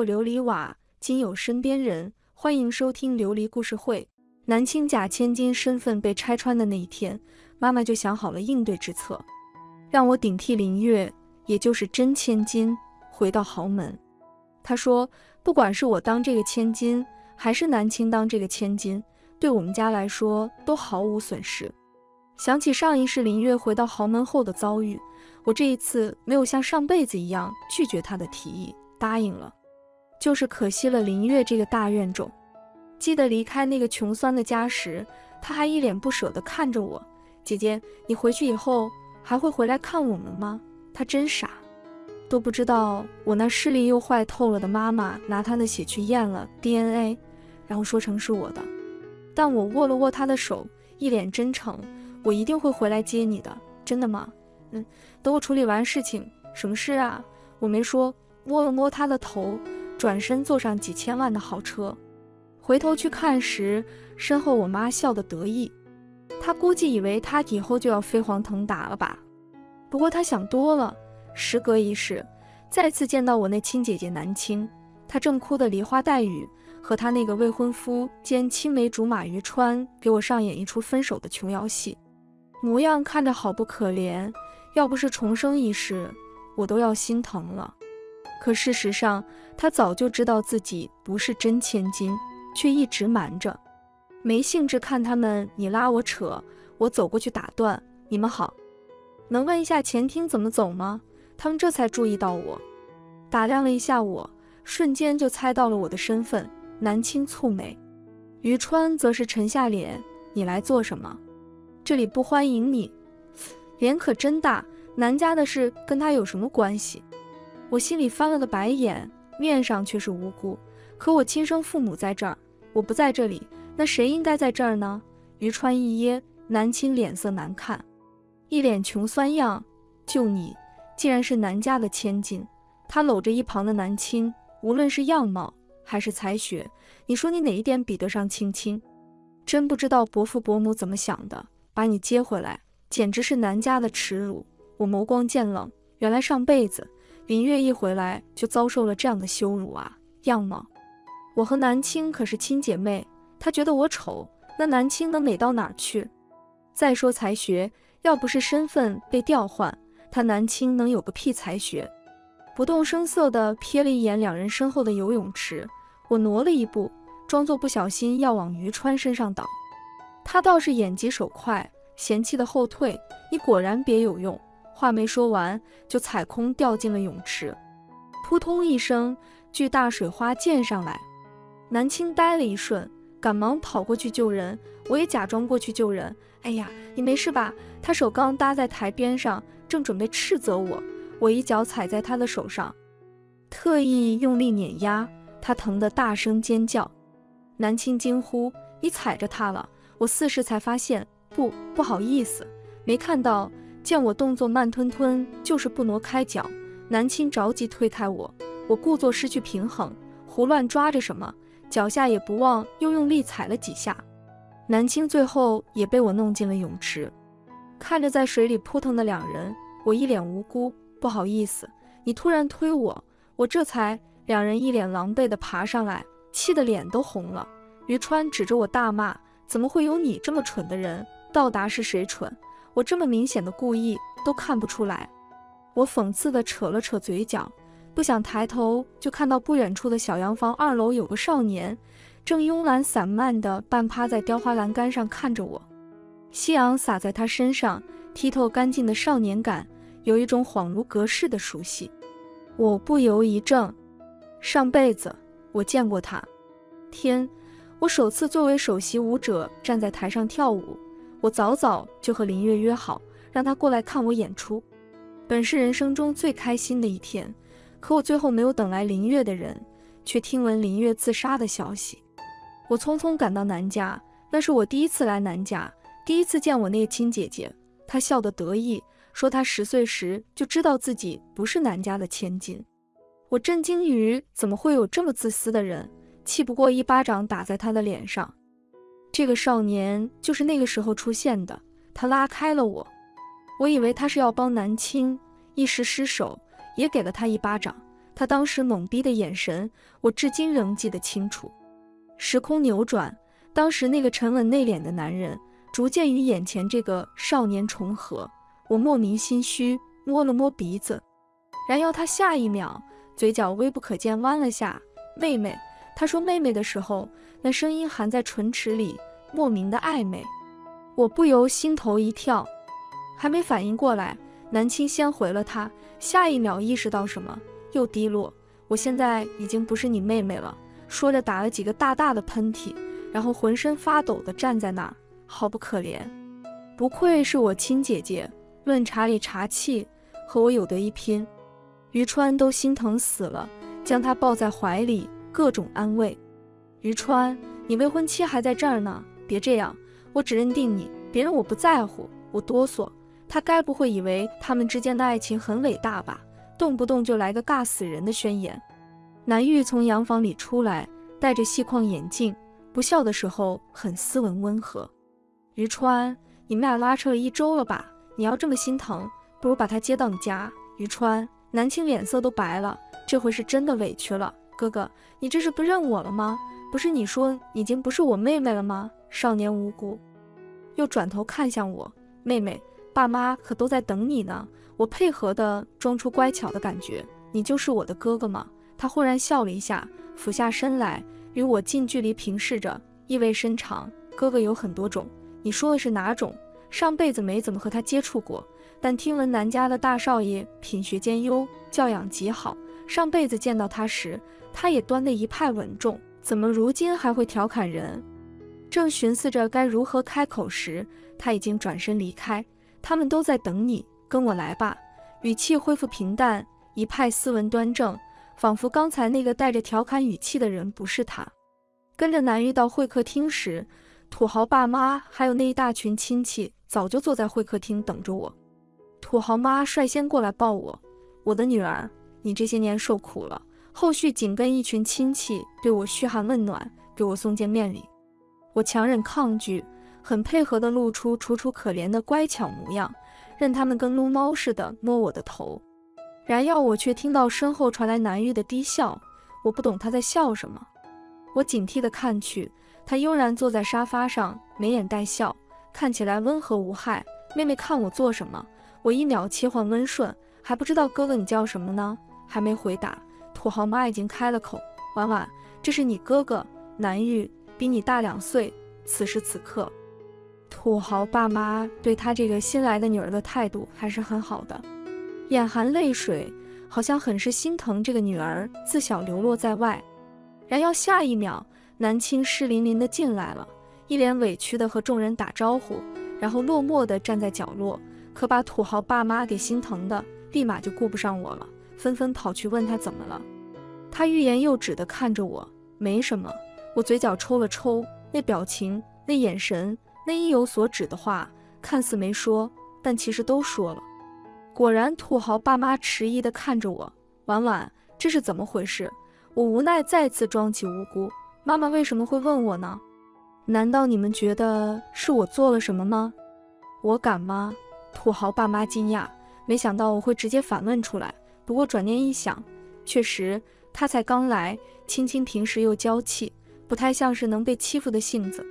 有琉璃瓦，今有身边人。欢迎收听琉璃故事会。南清假千金身份被拆穿的那一天，妈妈就想好了应对之策，让我顶替林月，也就是真千金，回到豪门。她说，不管是我当这个千金，还是南清当这个千金，对我们家来说都毫无损失。想起上一世林月回到豪门后的遭遇，我这一次没有像上辈子一样拒绝她的提议，答应了。就是可惜了林月这个大怨种。记得离开那个穷酸的家时，他还一脸不舍地看着我。姐姐，你回去以后还会回来看我们吗？他真傻，都不知道我那视力又坏透了的妈妈拿他的血去验了 DNA，然后说成是我的。但我握了握他的手，一脸真诚，我一定会回来接你的。真的吗？嗯，等我处理完事情。什么事啊？我没说，摸了摸他的头。转身坐上几千万的豪车，回头去看时，身后我妈笑得得意。她估计以为她以后就要飞黄腾达了吧？不过她想多了。时隔一世，再次见到我那亲姐姐南青，她正哭得梨花带雨，和她那个未婚夫兼青梅竹马于川给我上演一出分手的琼瑶戏，模样看着好不可怜。要不是重生一世，我都要心疼了。可事实上，他早就知道自己不是真千金，却一直瞒着，没兴致看他们你拉我扯。我走过去打断：“你们好，能问一下前厅怎么走吗？”他们这才注意到我，打量了一下我，瞬间就猜到了我的身份——南青蹙眉。于川则是沉下脸：“你来做什么？这里不欢迎你。”脸可真大，南家的事跟他有什么关系？我心里翻了个白眼，面上却是无辜。可我亲生父母在这儿，我不在这里，那谁应该在这儿呢？于川一噎，南青脸色难看，一脸穷酸样。就你，竟然是南家的千金。他搂着一旁的南青，无论是样貌还是才学，你说你哪一点比得上青青？真不知道伯父伯母怎么想的，把你接回来，简直是南家的耻辱。我眸光渐冷，原来上辈子。林月一回来就遭受了这样的羞辱啊！样貌，我和南青可是亲姐妹，她觉得我丑，那南青能美到哪儿去？再说才学，要不是身份被调换，他南青能有个屁才学？不动声色地瞥了一眼两人身后的游泳池，我挪了一步，装作不小心要往于川身上倒，他倒是眼疾手快，嫌弃的后退。你果然别有用。话没说完，就踩空掉进了泳池，扑通一声，巨大水花溅上来。南青呆了一瞬，赶忙跑过去救人，我也假装过去救人。哎呀，你没事吧？他手刚搭在台边上，正准备斥责我，我一脚踩在他的手上，特意用力碾压，他疼得大声尖叫。南青惊呼：“你踩着他了！”我四时才发现，不，不好意思，没看到。见我动作慢吞吞，就是不挪开脚。南青着急推开我，我故作失去平衡，胡乱抓着什么，脚下也不忘又用力踩了几下。南青最后也被我弄进了泳池。看着在水里扑腾的两人，我一脸无辜，不好意思，你突然推我，我这才……两人一脸狼狈地爬上来，气得脸都红了。于川指着我大骂：“怎么会有你这么蠢的人？到达是谁蠢？”我这么明显的故意都看不出来，我讽刺地扯了扯嘴角，不想抬头就看到不远处的小洋房二楼有个少年，正慵懒散漫地半趴在雕花栏杆上看着我。夕阳洒在他身上，剔透干净的少年感，有一种恍如隔世的熟悉。我不由一怔，上辈子我见过他。天，我首次作为首席舞者站在台上跳舞。我早早就和林月约好，让他过来看我演出，本是人生中最开心的一天。可我最后没有等来林月的人，却听闻林月自杀的消息。我匆匆赶到南家，那是我第一次来南家，第一次见我那个亲姐姐。她笑得得意，说她十岁时就知道自己不是南家的千金。我震惊于怎么会有这么自私的人，气不过一巴掌打在她的脸上。这个少年就是那个时候出现的，他拉开了我，我以为他是要帮南青，一时失手，也给了他一巴掌。他当时懵逼的眼神，我至今仍记得清楚。时空扭转，当时那个沉稳内敛的男人，逐渐与眼前这个少年重合。我莫名心虚，摸了摸鼻子。然要他下一秒，嘴角微不可见弯了下。妹妹，他说妹妹的时候，那声音含在唇齿里，莫名的暧昧。我不由心头一跳，还没反应过来，南青先回了他。下一秒意识到什么，又低落。我现在已经不是你妹妹了。说着打了几个大大的喷嚏，然后浑身发抖地站在那儿，好不可怜。不愧是我亲姐姐，论茶里茶气，和我有得一拼。于川都心疼死了，将她抱在怀里，各种安慰。于川，你未婚妻还在这儿呢，别这样。我只认定你，别人我不在乎。我哆嗦，他该不会以为他们之间的爱情很伟大吧？动不动就来个尬死人的宣言。南玉从洋房里出来，戴着细框眼镜，不笑的时候很斯文温和。于川，你们俩拉扯了一周了吧？你要这么心疼，不如把他接到你家。于川，南青脸色都白了，这回是真的委屈了。哥哥，你这是不认我了吗？不是你说已经不是我妹妹了吗？少年无辜，又转头看向我，妹妹，爸妈可都在等你呢。我配合的装出乖巧的感觉，你就是我的哥哥吗？他忽然笑了一下，俯下身来与我近距离平视着，意味深长。哥哥有很多种，你说的是哪种？上辈子没怎么和他接触过，但听闻南家的大少爷品学兼优，教养极好。上辈子见到他时，他也端得一派稳重，怎么如今还会调侃人？正寻思着该如何开口时，他已经转身离开。他们都在等你，跟我来吧。语气恢复平淡，一派斯文端正，仿佛刚才那个带着调侃语气的人不是他。跟着南玉到会客厅时，土豪爸妈还有那一大群亲戚早就坐在会客厅等着我。土豪妈率先过来抱我，我的女儿，你这些年受苦了。后续紧跟一群亲戚对我嘘寒问暖，给我送见面礼。我强忍抗拒，很配合地露出楚楚可怜的乖巧模样，任他们跟撸猫似的摸我的头。然要我却听到身后传来南玉的低笑，我不懂他在笑什么。我警惕地看去，他悠然坐在沙发上，眉眼带笑，看起来温和无害。妹妹看我做什么？我一秒切换温顺，还不知道哥哥你叫什么呢？还没回答，土豪妈已经开了口：“婉婉，这是你哥哥南玉。”比你大两岁。此时此刻，土豪爸妈对他这个新来的女儿的态度还是很好的，眼含泪水，好像很是心疼这个女儿自小流落在外。然要下一秒，南青湿淋淋的进来了，一脸委屈的和众人打招呼，然后落寞的站在角落。可把土豪爸妈给心疼的，立马就顾不上我了，纷纷跑去问他怎么了。他欲言又止的看着我，没什么。我嘴角抽了抽，那表情、那眼神、那意有所指的话，看似没说，但其实都说了。果然，土豪爸妈迟疑地看着我。婉婉，这是怎么回事？我无奈再次装起无辜。妈妈为什么会问我呢？难道你们觉得是我做了什么吗？我敢吗？土豪爸妈惊讶，没想到我会直接反问出来。不过转念一想，确实，他才刚来，青青平时又娇气。不太像是能被欺负的性子，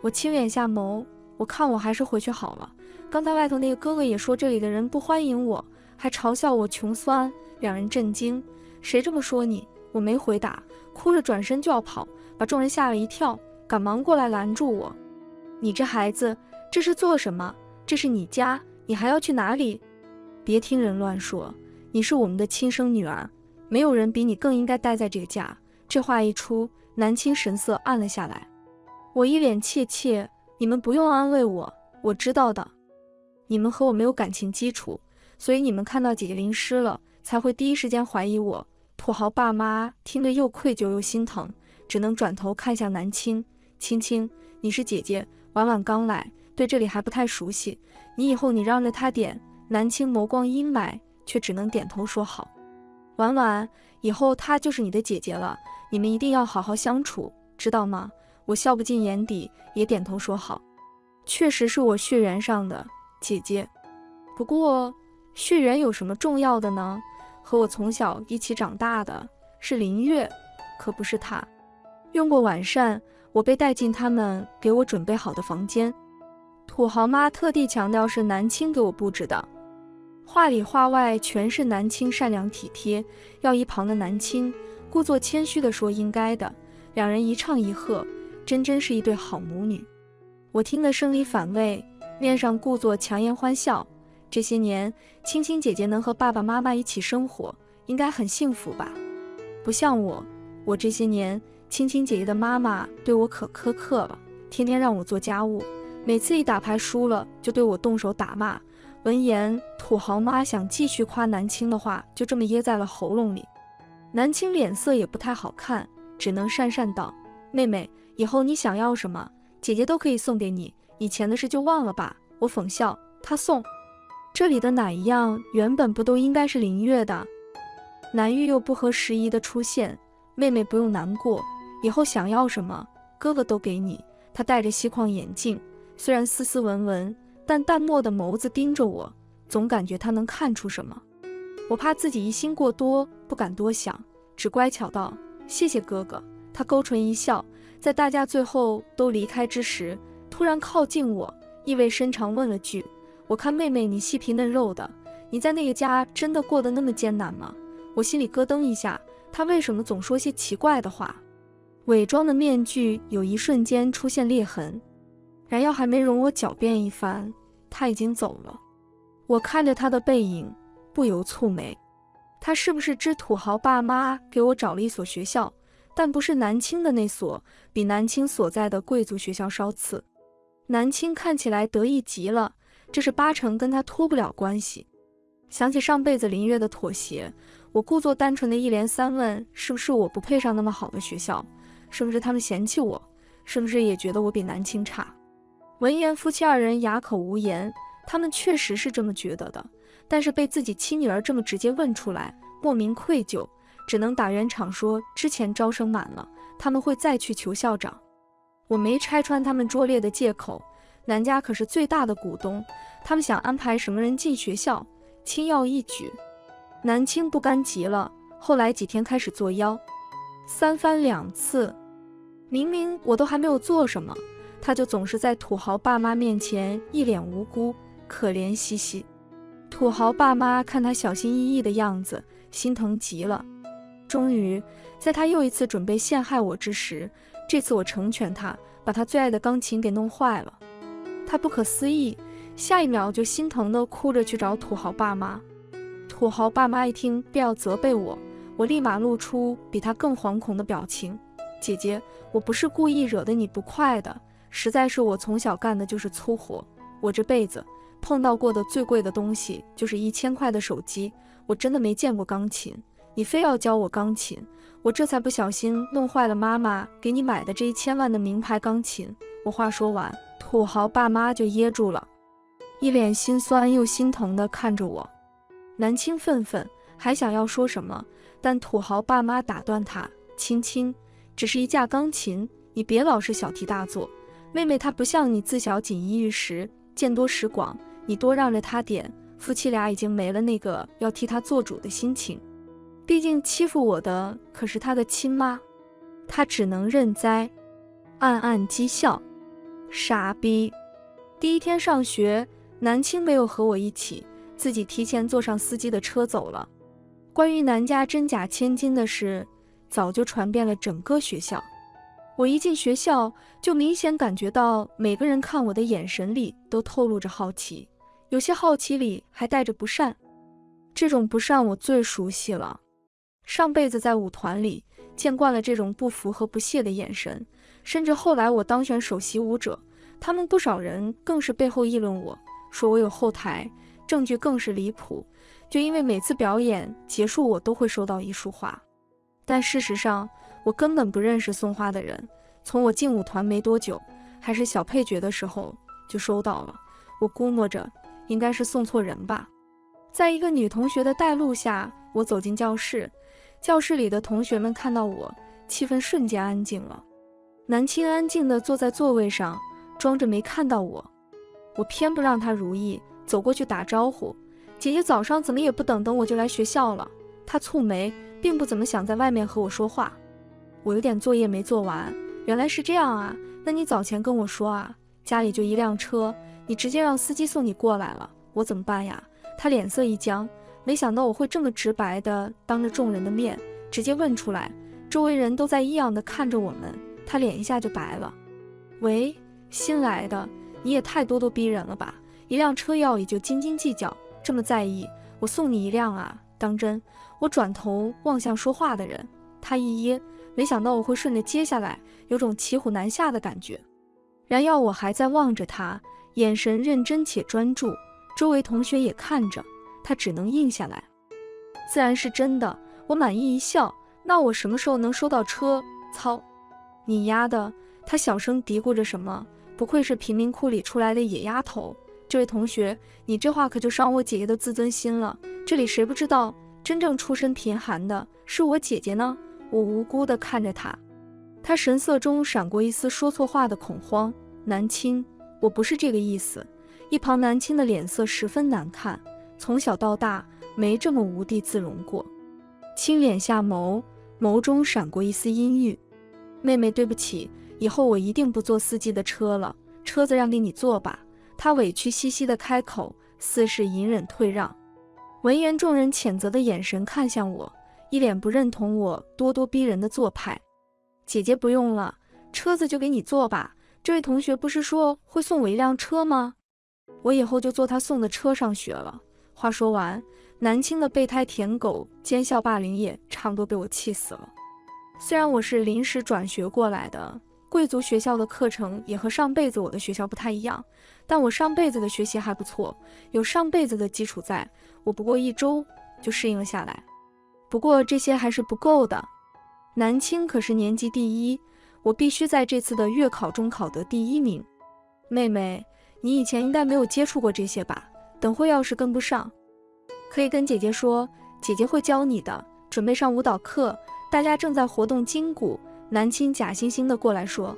我轻眼下眸，我看我还是回去好了。刚才外头那个哥哥也说这里的人不欢迎我，还嘲笑我穷酸。两人震惊，谁这么说你？我没回答，哭着转身就要跑，把众人吓了一跳，赶忙过来拦住我。你这孩子，这是做什么？这是你家，你还要去哪里？别听人乱说，你是我们的亲生女儿，没有人比你更应该待在这个家。这话一出。南青神色暗了下来，我一脸怯怯。你们不用安慰我，我知道的。你们和我没有感情基础，所以你们看到姐姐淋湿了，才会第一时间怀疑我。土豪爸妈听得又愧疚又心疼，只能转头看向南青。青青，你是姐姐，婉婉刚来，对这里还不太熟悉。你以后你让着她点。南青眸光阴霾，却只能点头说好。婉婉，以后她就是你的姐姐了。你们一定要好好相处，知道吗？我笑不进眼底，也点头说好。确实是我血缘上的姐姐，不过血缘有什么重要的呢？和我从小一起长大的是林月，可不是她。用过晚膳，我被带进他们给我准备好的房间。土豪妈特地强调是南青给我布置的，话里话外全是南青善良体贴。要一旁的南青故作谦虚地说：“应该的。”两人一唱一和，真真是一对好母女。我听得生理反胃，面上故作强颜欢笑。这些年，青青姐姐能和爸爸妈妈一起生活，应该很幸福吧？不像我，我这些年，青青姐姐的妈妈对我可苛刻了，天天让我做家务，每次一打牌输了，就对我动手打骂。闻言，土豪妈想继续夸南青的话，就这么噎在了喉咙里。南青脸色也不太好看，只能讪讪道：“妹妹，以后你想要什么？”姐姐都可以送给你，以前的事就忘了吧。我讽笑他送，这里的哪一样原本不都应该是林月的？南玉又不合时宜的出现，妹妹不用难过，以后想要什么，哥哥都给你。他戴着锡框眼镜，虽然斯斯文文，但淡漠的眸子盯着我，总感觉他能看出什么。我怕自己疑心过多，不敢多想，只乖巧道：“谢谢哥哥。”他勾唇一笑。在大家最后都离开之时，突然靠近我，意味深长问了句：“我看妹妹你细皮嫩肉的，你在那个家真的过得那么艰难吗？”我心里咯噔一下，他为什么总说些奇怪的话？伪装的面具有一瞬间出现裂痕，然药还没容我狡辩一番，他已经走了。我看着他的背影，不由蹙眉。他是不是知土豪爸妈给我找了一所学校？但不是南青的那所，比南青所在的贵族学校稍次。南青看起来得意极了，这是八成跟他脱不了关系。想起上辈子林月的妥协，我故作单纯的一连三问：是不是我不配上那么好的学校？是不是他们嫌弃我？是不是也觉得我比南青差？闻言，夫妻二人哑口无言。他们确实是这么觉得的，但是被自己亲女儿这么直接问出来，莫名愧疚。只能打圆场说，之前招生满了，他们会再去求校长。我没拆穿他们拙劣的借口，南家可是最大的股东，他们想安排什么人进学校，轻要一举。南青不甘极了，后来几天开始作妖，三番两次，明明我都还没有做什么，他就总是在土豪爸妈面前一脸无辜，可怜兮兮。土豪爸妈看他小心翼翼的样子，心疼极了。终于，在他又一次准备陷害我之时，这次我成全他，把他最爱的钢琴给弄坏了。他不可思议，下一秒就心疼的哭着去找土豪爸妈。土豪爸妈一听便要责备我，我立马露出比他更惶恐的表情：“姐姐，我不是故意惹得你不快的，实在是我从小干的就是粗活，我这辈子碰到过的最贵的东西就是一千块的手机，我真的没见过钢琴。”你非要教我钢琴，我这才不小心弄坏了妈妈给你买的这一千万的名牌钢琴。我话说完，土豪爸妈就噎住了，一脸心酸又心疼地看着我。南青愤愤，还想要说什么，但土豪爸妈打断他：“青青，只是一架钢琴，你别老是小题大做。妹妹她不像你自小锦衣玉食，见多识广，你多让着她点。夫妻俩已经没了那个要替她做主的心情。”毕竟欺负我的可是他的亲妈，他只能认栽，暗暗讥笑，傻逼。第一天上学，南青没有和我一起，自己提前坐上司机的车走了。关于南家真假千金的事，早就传遍了整个学校。我一进学校，就明显感觉到每个人看我的眼神里都透露着好奇，有些好奇里还带着不善。这种不善我最熟悉了。上辈子在舞团里见惯了这种不服和不屑的眼神，甚至后来我当选首席舞者，他们不少人更是背后议论我，说我有后台，证据更是离谱。就因为每次表演结束，我都会收到一束花，但事实上我根本不认识送花的人。从我进舞团没多久，还是小配角的时候就收到了。我估摸着应该是送错人吧。在一个女同学的带路下，我走进教室。教室里的同学们看到我，气氛瞬间安静了。南青安静地坐在座位上，装着没看到我。我偏不让他如意，走过去打招呼：“姐姐早上怎么也不等等我就来学校了？”他蹙眉，并不怎么想在外面和我说话。我有点作业没做完，原来是这样啊？那你早前跟我说啊，家里就一辆车，你直接让司机送你过来了，我怎么办呀？他脸色一僵，没想到我会这么直白的当着众人的面直接问出来。周围人都在异样的看着我们，他脸一下就白了。喂，新来的，你也太咄咄逼人了吧？一辆车要也就斤斤计较，这么在意，我送你一辆啊？当真？我转头望向说话的人，他一噎，没想到我会顺着接下来，有种骑虎难下的感觉。然要我还在望着他，眼神认真且专注，周围同学也看着，他只能应下来。自然是真的，我满意一笑。那我什么时候能收到车？操，你丫的！他小声嘀咕着什么，不愧是贫民窟里出来的野丫头。这位同学，你这话可就伤我姐姐的自尊心了。这里谁不知道，真正出身贫寒的是我姐姐呢？我无辜地看着他，他神色中闪过一丝说错话的恐慌。南青，我不是这个意思。一旁南青的脸色十分难看，从小到大没这么无地自容过。青敛下眸，眸中闪过一丝阴郁。妹妹，对不起，以后我一定不坐司机的车了，车子让给你坐吧。他委屈兮兮地开口，似是隐忍退让。闻言，众人谴责的眼神看向我，一脸不认同我咄咄逼人的做派。姐姐不用了，车子就给你坐吧。这位同学不是说会送我一辆车吗？我以后就坐他送的车上学了。话说完，南青的备胎舔狗奸笑霸凌也差不多被我气死了。虽然我是临时转学过来的，贵族学校的课程也和上辈子我的学校不太一样，但我上辈子的学习还不错，有上辈子的基础在，我不过一周就适应了下来。不过这些还是不够的，南青可是年级第一，我必须在这次的月考中考得第一名。妹妹，你以前应该没有接触过这些吧？等会要是跟不上，可以跟姐姐说，姐姐会教你的。准备上舞蹈课。大家正在活动筋骨，南青假惺惺的过来说。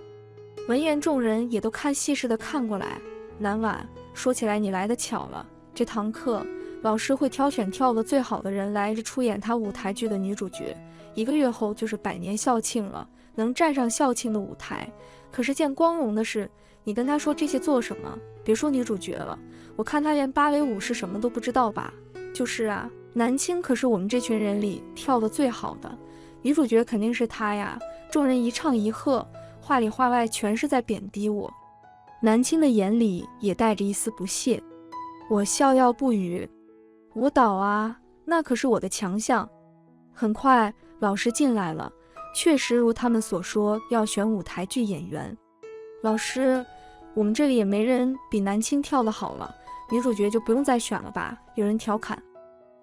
闻言，众人也都看戏似的看过来。南婉，说起来你来的巧了，这堂课老师会挑选跳的最好的人来出演他舞台剧的女主角。一个月后就是百年校庆了，能站上校庆的舞台，可是件光荣的事。你跟他说这些做什么？别说女主角了，我看他连芭蕾舞是什么都不知道吧？就是啊，南青可是我们这群人里跳的最好的。女主角肯定是她呀！众人一唱一和，话里话外全是在贬低我。南青的眼里也带着一丝不屑。我笑要不语。舞蹈啊，那可是我的强项。很快，老师进来了，确实如他们所说，要选舞台剧演员。老师，我们这里也没人比南青跳的好了，女主角就不用再选了吧？有人调侃。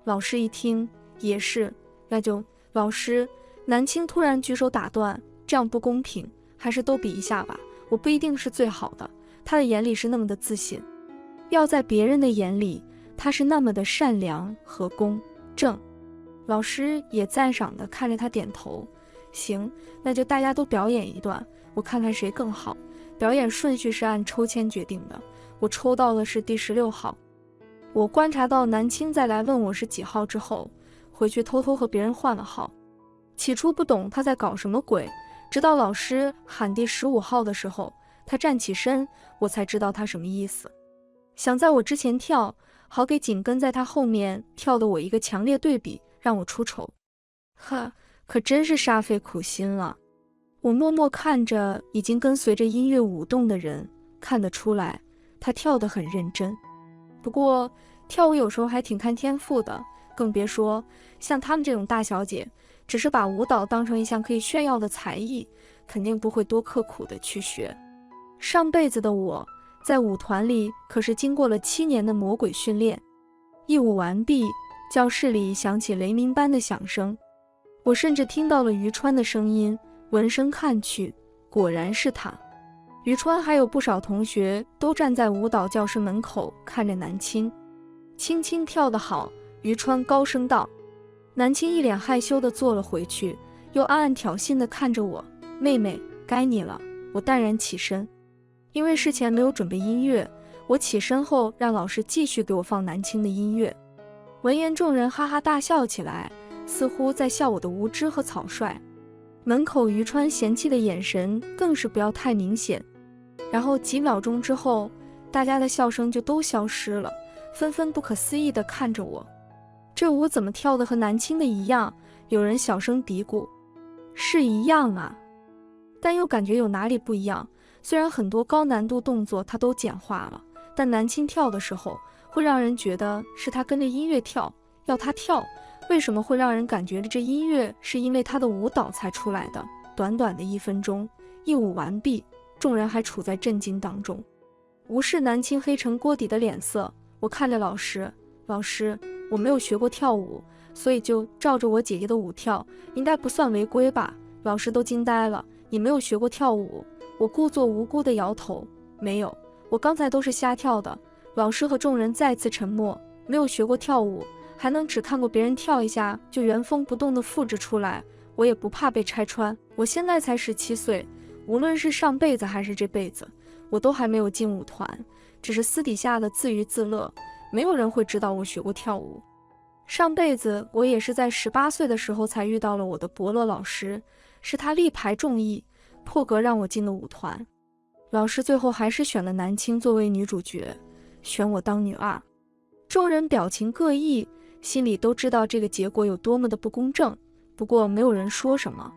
老师一听也是，那就老师。南青突然举手打断：“这样不公平，还是都比一下吧。我不一定是最好的。”他的眼里是那么的自信，要在别人的眼里，他是那么的善良和公正。老师也赞赏的看着他点头：“行，那就大家都表演一段，我看看谁更好。表演顺序是按抽签决定的，我抽到的是第十六号。我观察到南青再来问我是几号之后，回去偷偷和别人换了号。”起初不懂他在搞什么鬼，直到老师喊第十五号的时候，他站起身，我才知道他什么意思。想在我之前跳，好给紧跟在他后面跳的我一个强烈对比，让我出丑。呵，可真是煞费苦心了。我默默看着已经跟随着音乐舞动的人，看得出来他跳得很认真。不过跳舞有时候还挺看天赋的，更别说像他们这种大小姐。只是把舞蹈当成一项可以炫耀的才艺，肯定不会多刻苦的去学。上辈子的我在舞团里可是经过了七年的魔鬼训练。一舞完毕，教室里响起雷鸣般的响声，我甚至听到了于川的声音。闻声看去，果然是他。于川还有不少同学都站在舞蹈教室门口看着南青。青青跳得好，于川高声道。南青一脸害羞地坐了回去，又暗暗挑衅地看着我：“妹妹，该你了。”我淡然起身，因为事前没有准备音乐，我起身后让老师继续给我放南青的音乐。闻言，众人哈哈大笑起来，似乎在笑我的无知和草率。门口于川嫌弃的眼神更是不要太明显。然后几秒钟之后，大家的笑声就都消失了，纷纷不可思议地看着我。这舞怎么跳的和南青的一样？有人小声嘀咕：“是一样啊。”但又感觉有哪里不一样。虽然很多高难度动作他都简化了，但南青跳的时候会让人觉得是他跟着音乐跳。要他跳，为什么会让人感觉这音乐是因为他的舞蹈才出来的？短短的一分钟，一舞完毕，众人还处在震惊当中。无视南青黑成锅底的脸色，我看着老师，老师，我没有学过跳舞，所以就照着我姐姐的舞跳，应该不算违规吧？老师都惊呆了。你没有学过跳舞？我故作无辜地摇头，没有，我刚才都是瞎跳的。老师和众人再次沉默。没有学过跳舞，还能只看过别人跳一下就原封不动地复制出来？我也不怕被拆穿。我现在才十七岁，无论是上辈子还是这辈子，我都还没有进舞团，只是私底下的自娱自乐。没有人会知道我学过跳舞。上辈子我也是在十八岁的时候才遇到了我的伯乐老师。是他力排众议，破格让我进了舞团。老师最后还是选了南青作为女主角，选我当女二。众人表情各异，心里都知道这个结果有多么的不公正。不过没有人说什么。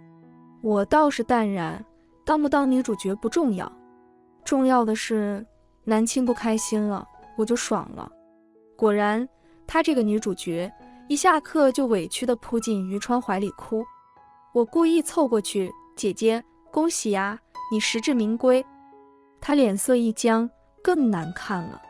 我倒是淡然，当不当女主角不重要，重要的是南青不开心了，我就爽了。果然，她这个女主角一下课就委屈地扑进于川怀里哭。我故意凑过去，姐姐，恭喜呀，你实至名归。他脸色一僵，更难看了。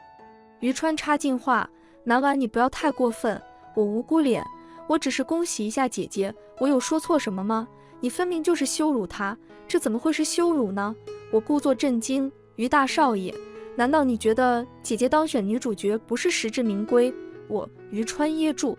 于川插进话：“南婉，你不要太过分，我无辜脸，我只是恭喜一下姐姐，我有说错什么吗？你分明就是羞辱她，这怎么会是羞辱呢？”我故作震惊：“于大少爷，难道你觉得姐姐当选女主角不是实至名归？”我于川噎住。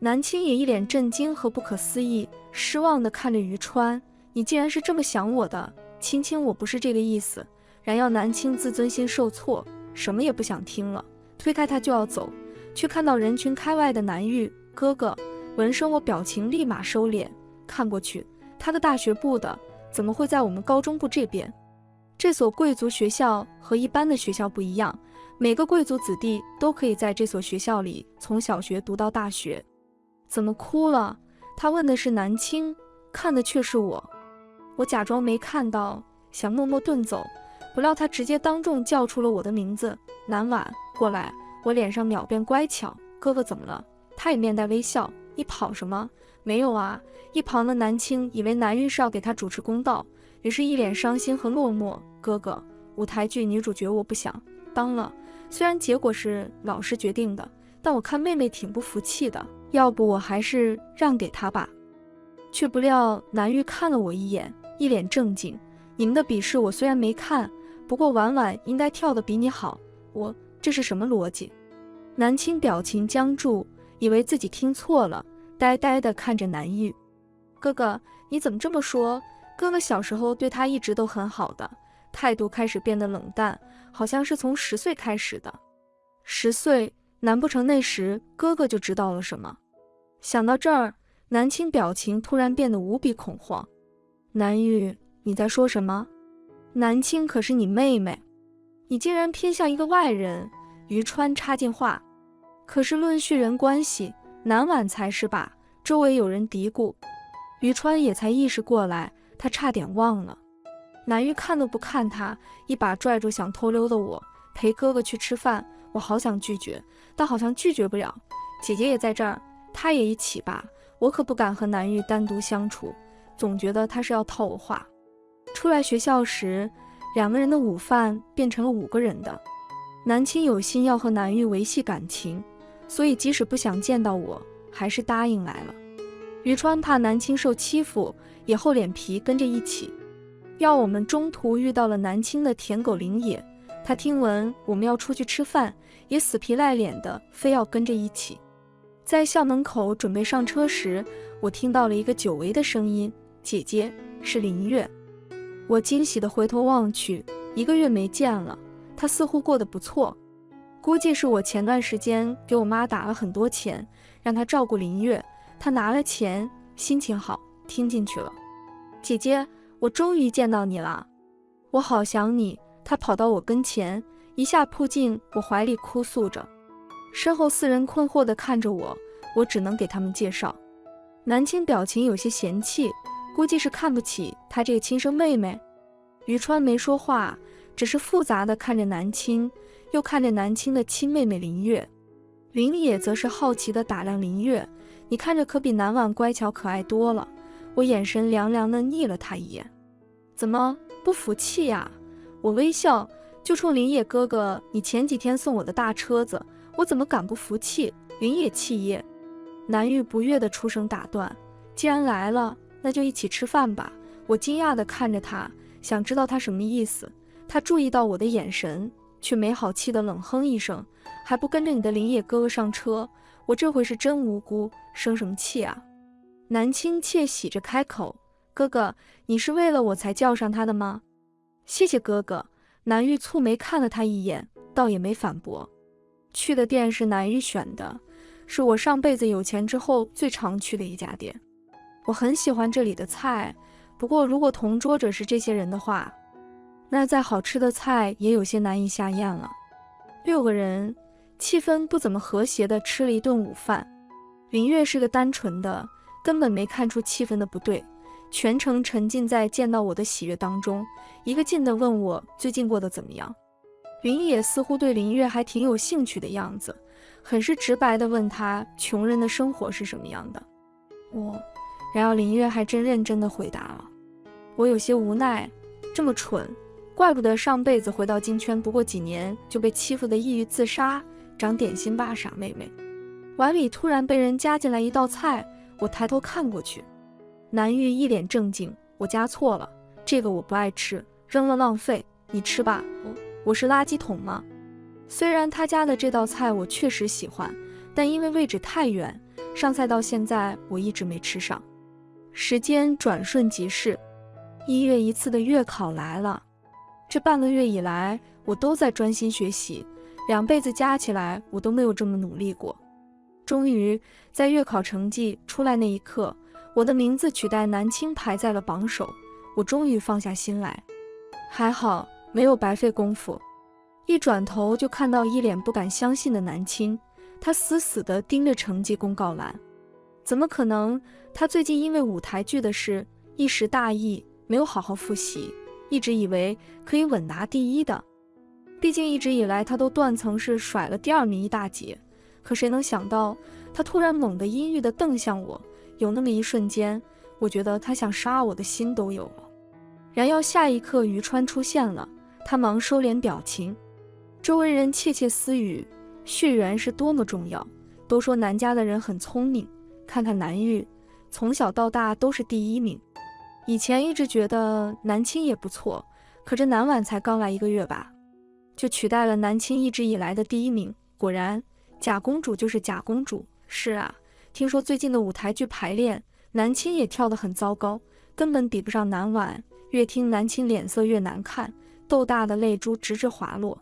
南青也一脸震惊和不可思议，失望地看着于川：“你竟然是这么想我的，青青，我不是这个意思。”然要南青自尊心受挫，什么也不想听了，推开他就要走，却看到人群开外的南玉哥哥。闻声，我表情立马收敛，看过去，他的大学部的怎么会在我们高中部这边？这所贵族学校和一般的学校不一样，每个贵族子弟都可以在这所学校里从小学读到大学。怎么哭了？他问的是南青，看的却是我。我假装没看到，想默默遁走，不料他直接当众叫出了我的名字：“南婉，过来！”我脸上秒变乖巧。哥哥怎么了？他也面带微笑。你跑什么？没有啊。一旁的南青以为南玉是要给他主持公道，于是一脸伤心和落寞。哥哥，舞台剧女主角我不想当了，虽然结果是老师决定的，但我看妹妹挺不服气的。要不我还是让给他吧，却不料南玉看了我一眼，一脸正经。你们的比试我虽然没看，不过婉婉应该跳的比你好。我这是什么逻辑？南青表情僵住，以为自己听错了，呆呆地看着南玉。哥哥，你怎么这么说？哥哥小时候对他一直都很好的，态度开始变得冷淡，好像是从十岁开始的。十岁。难不成那时哥哥就知道了什么？想到这儿，南青表情突然变得无比恐慌。南玉，你在说什么？南青可是你妹妹，你竟然偏向一个外人？于川插进话。可是论血缘关系，南婉才是吧？周围有人嘀咕。于川也才意识过来，他差点忘了。南玉看都不看他，一把拽住想偷溜的我，陪哥哥去吃饭。我好想拒绝，但好像拒绝不了。姐姐也在这儿，她也一起吧。我可不敢和南玉单独相处，总觉得他是要套我话。出来学校时，两个人的午饭变成了五个人的。南青有心要和南玉维系感情，所以即使不想见到我，还是答应来了。于川怕南青受欺负，也厚脸皮跟着一起。要我们中途遇到了南青的舔狗林野。他听闻我们要出去吃饭，也死皮赖脸的非要跟着一起。在校门口准备上车时，我听到了一个久违的声音：“姐姐，是林月。”我惊喜的回头望去，一个月没见了，她似乎过得不错。估计是我前段时间给我妈打了很多钱，让她照顾林月，她拿了钱，心情好，听进去了。姐姐，我终于见到你了，我好想你。她跑到我跟前，一下扑进我怀里，哭诉着。身后四人困惑地看着我，我只能给他们介绍。南青表情有些嫌弃，估计是看不起他这个亲生妹妹。于川没说话，只是复杂的看着南青，又看着南青的亲妹妹林月。林野则是好奇的打量林月，你看着可比南婉乖巧可爱多了。我眼神凉凉的睨了他一眼，怎么不服气呀？我微笑，就冲林野哥哥，你前几天送我的大车子，我怎么敢不服气？林野气噎。南玉不悦的出声打断，既然来了，那就一起吃饭吧。我惊讶地看着他，想知道他什么意思。他注意到我的眼神，却没好气的冷哼一声，还不跟着你的林野哥哥上车？我这回是真无辜，生什么气啊？南青窃喜着开口：“哥哥，你是为了我才叫上他的吗？”“谢谢哥哥。”南玉蹙眉看了他一眼，倒也没反驳。去的店是南玉选的，是我上辈子有钱之后最常去的一家店。我很喜欢这里的菜，不过如果同桌者是这些人的话，那再好吃的菜也有些难以下咽了。六个人，气氛不怎么和谐的吃了一顿午饭。林月是个单纯的。根本没看出气氛的不对，全程沉浸在见到我的喜悦当中，一个劲的问我最近过得怎么样。林野似乎对林月还挺有兴趣的样子，很是直白的问他穷人的生活是什么样的。我，然而林月还真认真的回答了。我有些无奈，这么蠢，怪不得上辈子回到金圈不过几年就被欺负的抑郁自杀。长点心吧，傻妹妹。碗里突然被人夹进来一道菜。我抬头看过去，南玉一脸正经：“我夹错了，这个我不爱吃，扔了浪费，你吃吧。”我我是垃圾桶吗？虽然他家的这道菜我确实喜欢，但因为位置太远，上菜到现在我一直没吃上。时间转瞬即逝，一月一次的月考来了。这半个月以来，我都在专心学习，两辈子加起来，我都没有这么努力过。终于在月考成绩出来那一刻，我的名字取代南青排在了榜首。我终于放下心来，还好没有白费功夫。一转头就看到一脸不敢相信的南青，他死死地盯着成绩公告栏。怎么可能？他最近因为舞台剧的事一时大意，没有好好复习，一直以为可以稳拿第一的。毕竟一直以来他都断层是甩了第二名一大截。可谁能想到，他突然猛地阴郁地瞪向我，有那么一瞬间，我觉得他想杀我的心都有了。然要下一刻，于川出现了，他忙收敛表情，周围人窃窃私语：血缘是多么重要。都说南家的人很聪明，看看南玉，从小到大都是第一名。以前一直觉得南青也不错，可这南婉才刚来一个月吧，就取代了南青一直以来的第一名。果然。假公主就是假公主，是啊。听说最近的舞台剧排练，南青也跳得很糟糕，根本比不上南婉。越听南青脸色越难看，豆大的泪珠直直滑落。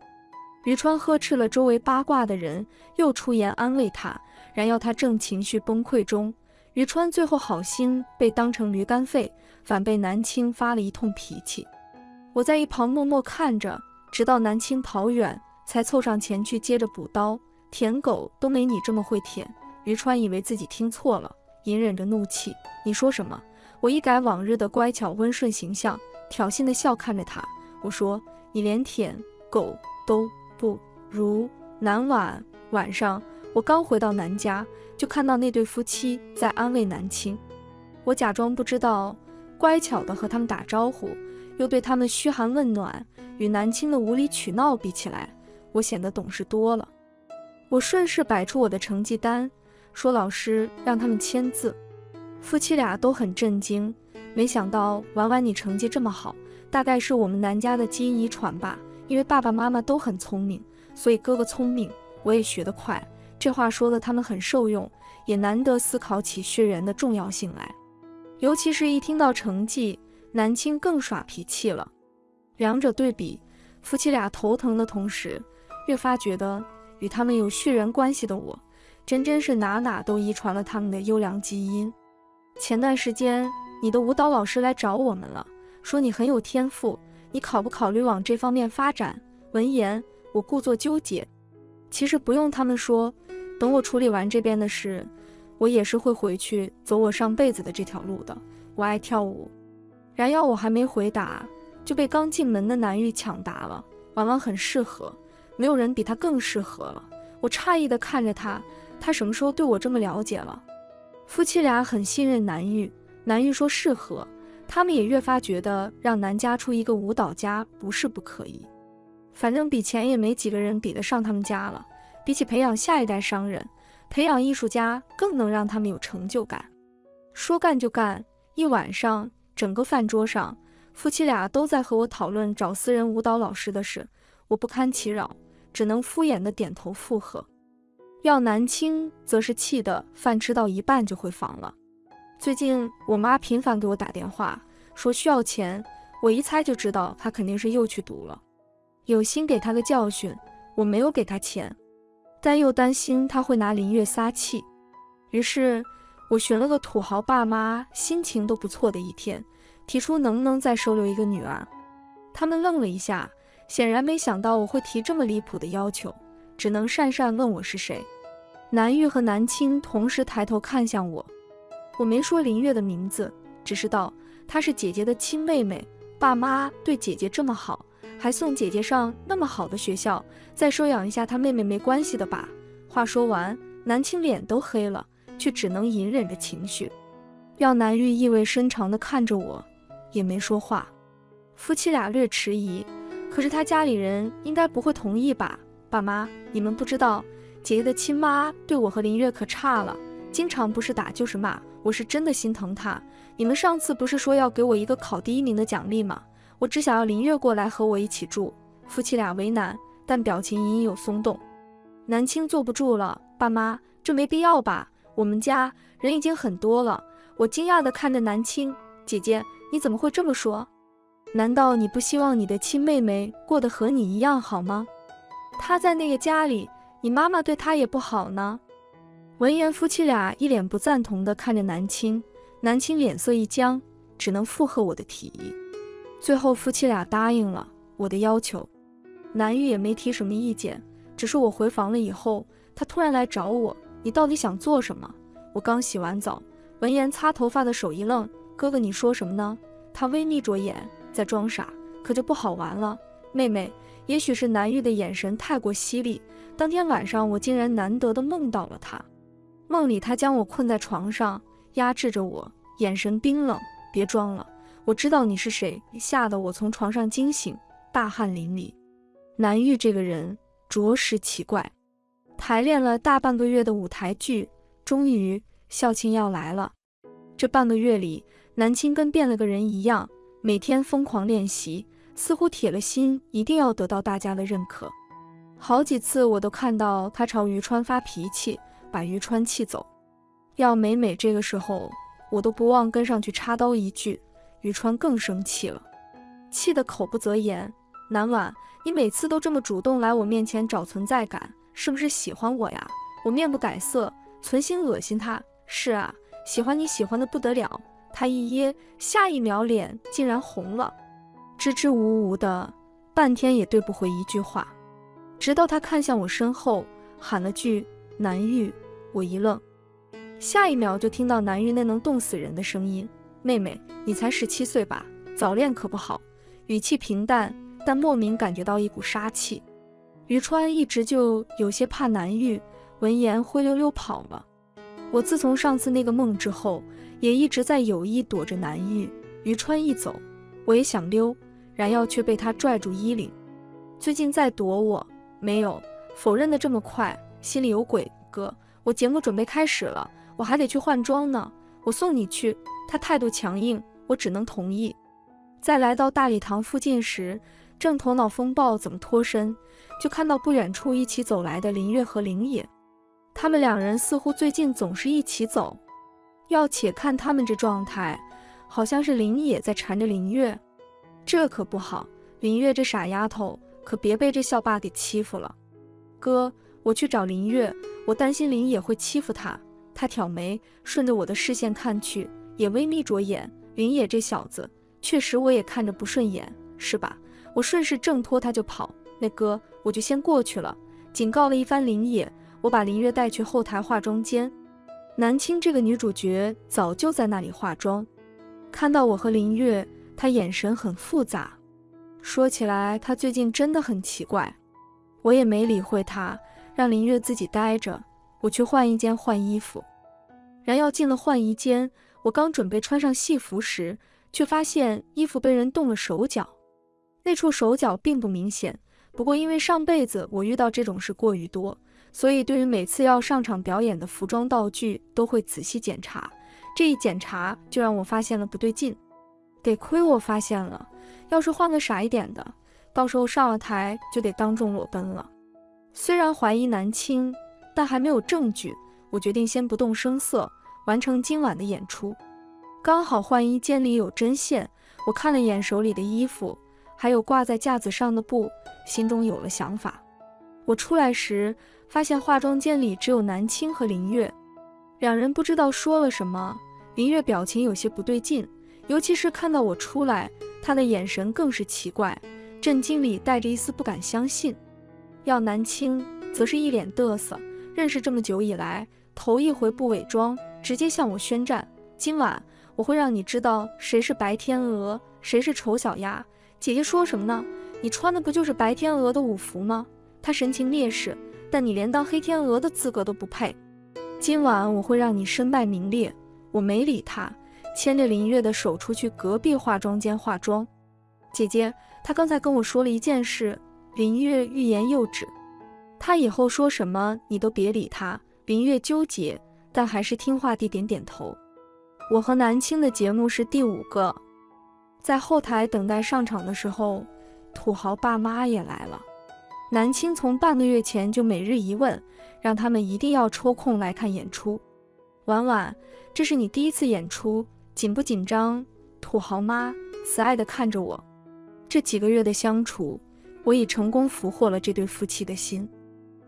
于川呵斥了周围八卦的人，又出言安慰他。然要他正情绪崩溃中，于川最后好心被当成驴肝肺，反被南青发了一通脾气。我在一旁默默看着，直到南青跑远，才凑上前去接着补刀。舔狗都没你这么会舔。于川以为自己听错了，隐忍着怒气：“你说什么？”我一改往日的乖巧温顺形象，挑衅的笑看着他。我说：“你连舔狗都不如。”南晚晚上，我刚回到南家，就看到那对夫妻在安慰南青。我假装不知道，乖巧的和他们打招呼，又对他们嘘寒问暖。与南青的无理取闹比起来，我显得懂事多了。我顺势摆出我的成绩单，说：“老师让他们签字。”夫妻俩都很震惊，没想到婉婉你成绩这么好，大概是我们南家的基因遗传吧。因为爸爸妈妈都很聪明，所以哥哥聪明，我也学得快。这话说的他们很受用，也难得思考起血缘的重要性来。尤其是一听到成绩，南青更耍脾气了。两者对比，夫妻俩头疼的同时，越发觉得。与他们有血缘关系的我，真真是哪哪都遗传了他们的优良基因。前段时间，你的舞蹈老师来找我们了，说你很有天赋，你考不考虑往这方面发展？闻言，我故作纠结。其实不用他们说，等我处理完这边的事，我也是会回去走我上辈子的这条路的。我爱跳舞。然要我还没回答，就被刚进门的南玉抢答了。婉婉很适合，没有人比她更适合了。我诧异地看着他，他什么时候对我这么了解了？夫妻俩很信任南玉，南玉说适合，他们也越发觉得让南家出一个舞蹈家不是不可以。反正比钱也没几个人比得上他们家了。比起培养下一代商人，培养艺术家更能让他们有成就感。说干就干，一晚上，整个饭桌上，夫妻俩都在和我讨论找私人舞蹈老师的事，我不堪其扰。只能敷衍的点头附和，要南青则是气得饭吃到一半就回房了。最近我妈频繁给我打电话，说需要钱，我一猜就知道她肯定是又去赌了。有心给他个教训，我没有给他钱，但又担心他会拿林月撒气，于是我寻了个土豪爸妈心情都不错的一天，提出能不能再收留一个女儿。他们愣了一下。显然没想到我会提这么离谱的要求，只能讪讪问我是谁。南玉和南青同时抬头看向我，我没说林月的名字，只是道她是姐姐的亲妹妹。爸妈对姐姐这么好，还送姐姐上那么好的学校，再收养一下她妹妹没关系的吧？话说完，南青脸都黑了，却只能隐忍着情绪。廖南玉意味深长地看着我，也没说话。夫妻俩略迟疑。可是他家里人应该不会同意吧？爸妈，你们不知道，姐姐的亲妈对我和林月可差了，经常不是打就是骂，我是真的心疼她。你们上次不是说要给我一个考第一名的奖励吗？我只想要林月过来和我一起住。夫妻俩为难，但表情隐隐有松动。南青坐不住了，爸妈，这没必要吧？我们家人已经很多了。我惊讶地看着南青姐姐，你怎么会这么说？难道你不希望你的亲妹妹过得和你一样好吗？她在那个家里，你妈妈对她也不好呢。闻言，夫妻俩一脸不赞同地看着南青，南青脸色一僵，只能附和我的提议。最后，夫妻俩答应了我的要求，南玉也没提什么意见。只是我回房了以后，他突然来找我：“你到底想做什么？”我刚洗完澡，闻言擦头发的手一愣：“哥哥，你说什么呢？”他微眯着眼。在装傻，可就不好玩了。妹妹，也许是南玉的眼神太过犀利，当天晚上我竟然难得的梦到了他。梦里他将我困在床上，压制着我，眼神冰冷。别装了，我知道你是谁。吓得我从床上惊醒，大汗淋漓。南玉这个人着实奇怪。排练了大半个月的舞台剧，终于校庆要来了。这半个月里，南青跟变了个人一样。每天疯狂练习，似乎铁了心一定要得到大家的认可。好几次我都看到他朝于川发脾气，把于川气走。要每每这个时候，我都不忘跟上去插刀一句，于川更生气了，气得口不择言。南婉，你每次都这么主动来我面前找存在感，是不是喜欢我呀？我面不改色，存心恶心他。是啊，喜欢你喜欢的不得了。他一噎，下一秒脸竟然红了，支支吾吾的，半天也对不回一句话。直到他看向我身后，喊了句“南玉”，我一愣，下一秒就听到南玉那能冻死人的声音：“妹妹，你才十七岁吧？早恋可不好。”语气平淡，但莫名感觉到一股杀气。于川一直就有些怕南玉，闻言灰溜溜跑了。我自从上次那个梦之后。也一直在有意躲着南玉。于川一走，我也想溜，然要却被他拽住衣领。最近在躲我？没有，否认的这么快，心里有鬼。哥，我节目准备开始了，我还得去换装呢。我送你去。他态度强硬，我只能同意。在来到大礼堂附近时，正头脑风暴怎么脱身，就看到不远处一起走来的林月和林野。他们两人似乎最近总是一起走。要且看他们这状态，好像是林野在缠着林月，这可不好。林月这傻丫头可别被这校霸给欺负了。哥，我去找林月，我担心林野会欺负她。他挑眉，顺着我的视线看去，也微眯着眼。林野这小子，确实我也看着不顺眼，是吧？我顺势挣脱他就跑。那哥，我就先过去了，警告了一番林野。我把林月带去后台化妆间，南青这个女主角早就在那里化妆。看到我和林月，她眼神很复杂。说起来，她最近真的很奇怪。我也没理会她，让林月自己待着。我去换衣间换衣服。然要进了换衣间，我刚准备穿上戏服时，却发现衣服被人动了手脚。那处手脚并不明显，不过因为上辈子我遇到这种事过于多，所以对于每次要上场表演的服装道具都会仔细检查。这一检查就让我发现了不对劲。得亏我发现了，要是换个傻一点的，到时候上了台就得当众裸奔了。虽然怀疑南青。但还没有证据，我决定先不动声色完成今晚的演出。刚好换衣间里有针线，我看了眼手里的衣服，还有挂在架子上的布，心中有了想法。我出来时发现化妆间里只有南青和林月，两人不知道说了什么。林月表情有些不对劲，尤其是看到我出来，她的眼神更是奇怪，震惊里带着一丝不敢相信。要南青则是一脸嘚瑟。认识这么久以来，头一回不伪装，直接向我宣战。今晚我会让你知道谁是白天鹅，谁是丑小鸭。姐姐说什么呢？你穿的不就是白天鹅的舞服吗？她神情蔑视，但你连当黑天鹅的资格都不配。今晚我会让你身败名裂。我没理他，牵着林月的手出去隔壁化妆间化妆。姐姐，他刚才跟我说了一件事。林月欲言又止。他以后说什么，你都别理他。林月纠结，但还是听话地点点头。我和南青的节目是第五个，在后台等待上场的时候，土豪爸妈也来了。南青从半个月前就每日一问，让他们一定要抽空来看演出。婉婉，这是你第一次演出，紧不紧张？土豪妈慈爱地看着我。这几个月的相处，我已成功俘获了这对夫妻的心。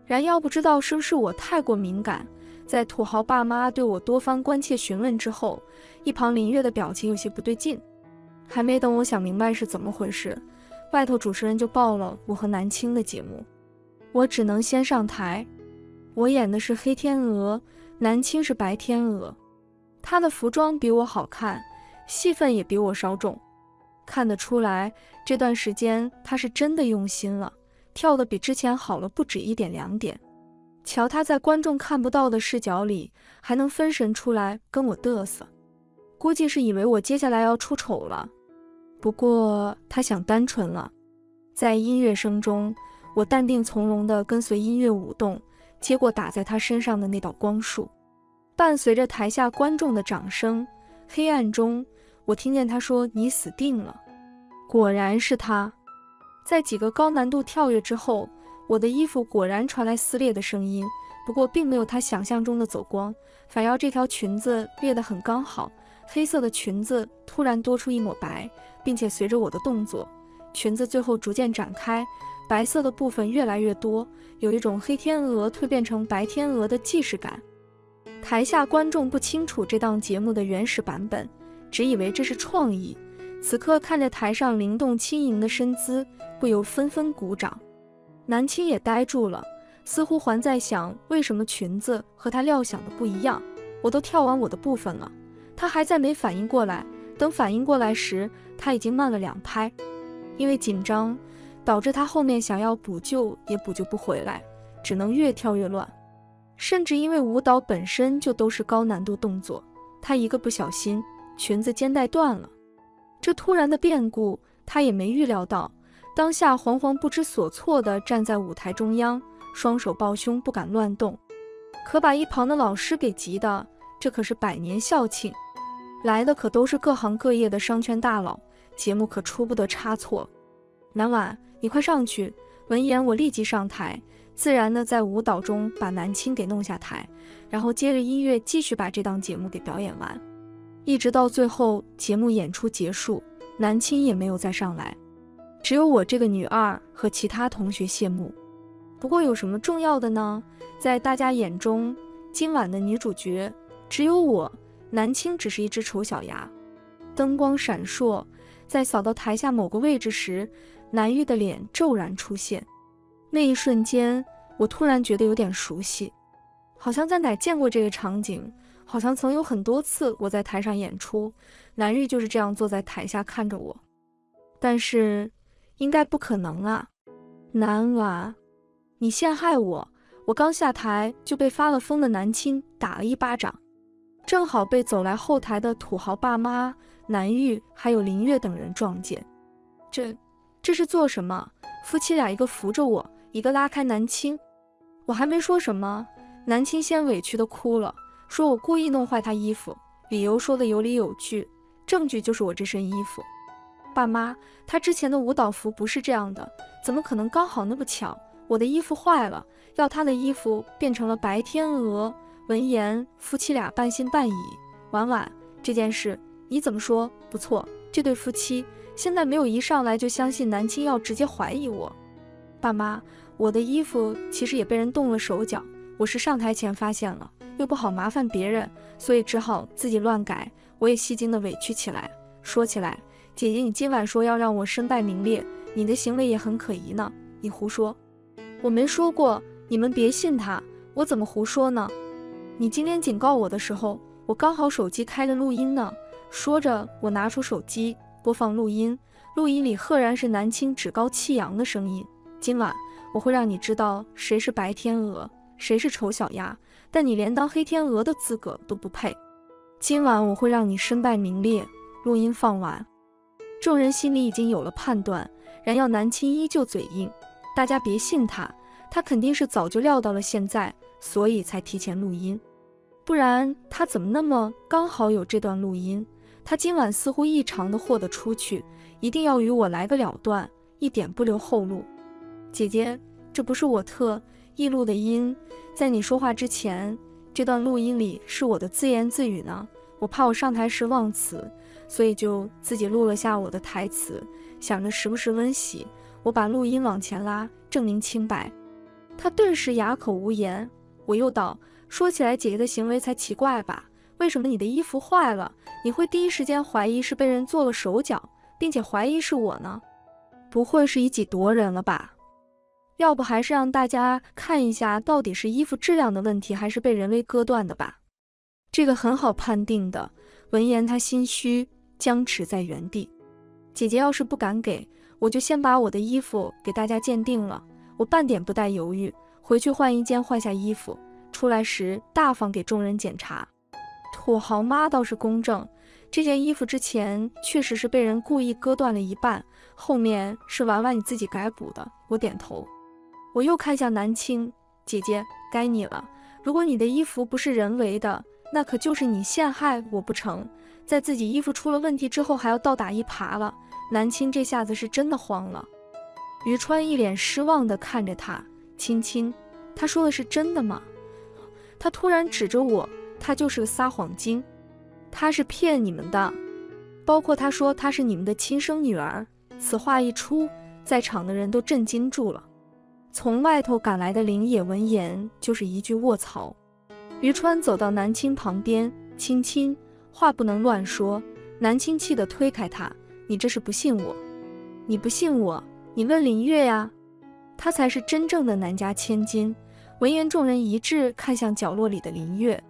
然要不知道是不是我太过敏感，在土豪爸妈对我多番关切询问之后，一旁林月的表情有些不对劲。还没等我想明白是怎么回事，外头主持人就报了我和南青的节目，我只能先上台。我演的是黑天鹅，南青是白天鹅，她的服装比我好看，戏份也比我稍重，看得出来这段时间她是真的用心了。跳的比之前好了不止一点两点，瞧他在观众看不到的视角里还能分神出来跟我嘚瑟，估计是以为我接下来要出丑了。不过他想单纯了，在音乐声中，我淡定从容地跟随音乐舞动，接过打在他身上的那道光束，伴随着台下观众的掌声，黑暗中我听见他说：“你死定了。”果然是他。在几个高难度跳跃之后，我的衣服果然传来撕裂的声音，不过并没有他想象中的走光，反要这条裙子裂得很刚好。黑色的裙子突然多出一抹白，并且随着我的动作，裙子最后逐渐展开，白色的部分越来越多，有一种黑天鹅蜕变成白天鹅的既视感。台下观众不清楚这档节目的原始版本，只以为这是创意。此刻看着台上灵动轻盈的身姿，不由纷纷鼓掌。南青也呆住了，似乎还在想为什么裙子和他料想的不一样。我都跳完我的部分了，他还在没反应过来。等反应过来时，他已经慢了两拍。因为紧张，导致他后面想要补救也补救不回来，只能越跳越乱。甚至因为舞蹈本身就都是高难度动作，他一个不小心，裙子肩带断了。这突然的变故，他也没预料到，当下惶惶不知所措地站在舞台中央，双手抱胸，不敢乱动。可把一旁的老师给急的，这可是百年校庆，来的可都是各行各业的商圈大佬，节目可出不得差错。南婉，你快上去！闻言，我立即上台，自然的在舞蹈中把南青给弄下台，然后接着音乐继续把这档节目给表演完。一直到最后节目演出结束，南青也没有再上来，只有我这个女二和其他同学谢幕。不过有什么重要的呢？在大家眼中，今晚的女主角只有我，南青只是一只丑小鸭。灯光闪烁，在扫到台下某个位置时，南玉的脸骤然出现。那一瞬间，我突然觉得有点熟悉，好像在哪见过这个场景，好像曾有很多次我在台上演出，南玉就是这样坐在台下看着我。但是，应该不可能啊，南娃，你陷害我！我刚下台就被发了疯的南青打了一巴掌，正好被走来后台的土豪爸妈南玉还有林月等人撞见。这，这是做什么？夫妻俩一个扶着我。一个拉开南青，我还没说什么，南青先委屈的哭了，说我故意弄坏他衣服，理由说的有理有据，证据就是我这身衣服。爸妈，他之前的舞蹈服不是这样的，怎么可能刚好那么巧，我的衣服坏了，要他的衣服变成了白天鹅。闻言，夫妻俩半信半疑。婉婉，这件事你怎么说？不错，这对夫妻现在没有一上来就相信南青要直接怀疑我。爸妈，我的衣服其实也被人动了手脚，我是上台前发现了，又不好麻烦别人，所以只好自己乱改。我也戏精的委屈起来。说起来，姐姐，你今晚说要让我身败名裂，你的行为也很可疑呢。你胡说，我没说过，你们别信他，我怎么胡说呢？你今天警告我的时候，我刚好手机开着录音呢。说着，我拿出手机播放录音，录音里赫然是南青趾高气扬的声音。今晚我会让你知道谁是白天鹅，谁是丑小鸭，但你连当黑天鹅的资格都不配。今晚我会让你身败名裂。录音放完，众人心里已经有了判断，然要南青依旧嘴硬。大家别信他，他肯定是早就料到了现在，所以才提前录音，不然他怎么那么刚好有这段录音？他今晚似乎异常的豁得出去，一定要与我来个了断，一点不留后路。姐姐，这不是我特意录的音，在你说话之前，这段录音里是我的自言自语呢。我怕我上台时忘词，所以就自己录了下我的台词，想着时不时温习。我把录音往前拉，证明清白。他顿时哑口无言。我又道：“说起来，姐姐的行为才奇怪吧？为什么你的衣服坏了，你会第一时间怀疑是被人做了手脚，并且怀疑是我呢？不会是以己夺人了吧？”要不还是让大家看一下，到底是衣服质量的问题，还是被人为割断的吧？这个很好判定的。闻言，他心虚，僵持在原地。姐姐要是不敢给，我就先把我的衣服给大家鉴定了。我半点不带犹豫，回去换衣间换下衣服，出来时大方给众人检查。土豪妈倒是公正，这件衣服之前确实是被人故意割断了一半，后面是婉婉你自己改补的。我点头。我又看向南青姐姐，该你了。如果你的衣服不是人为的，那可就是你陷害我不成？在自己衣服出了问题之后，还要倒打一耙了。南青这下子是真的慌了。于川一脸失望地看着他，青青，他说的是真的吗？他突然指着我，他就是个撒谎精，他是骗你们的，包括他说他是你们的亲生女儿。此话一出，在场的人都震惊住了。从外头赶来的林野闻言，就是一句卧槽。于川走到南青旁边，亲亲，话不能乱说。南青气得推开他：“你这是不信我？你不信我？你问林月呀，她才是真正的南家千金。”闻言，众人一致看向角落里的林月。